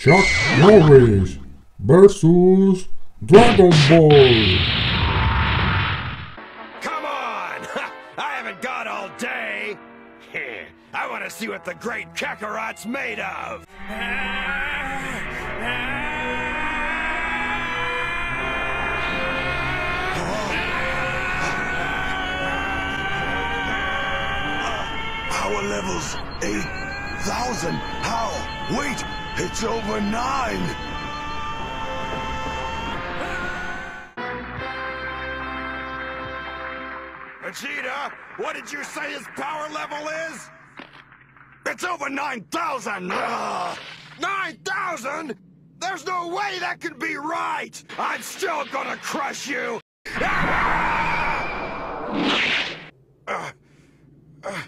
Chuck Norris versus Dragon Ball. Come on! I haven't got all day! I want to see what the great Kakarot's made of! Power levels 8,000. How? Wait, it's over 9. Vegeta, what did you say his power level is? It's over 9,000! 9,000? There's no way that can be right! I'm still gonna crush you! Ah! Uh, uh,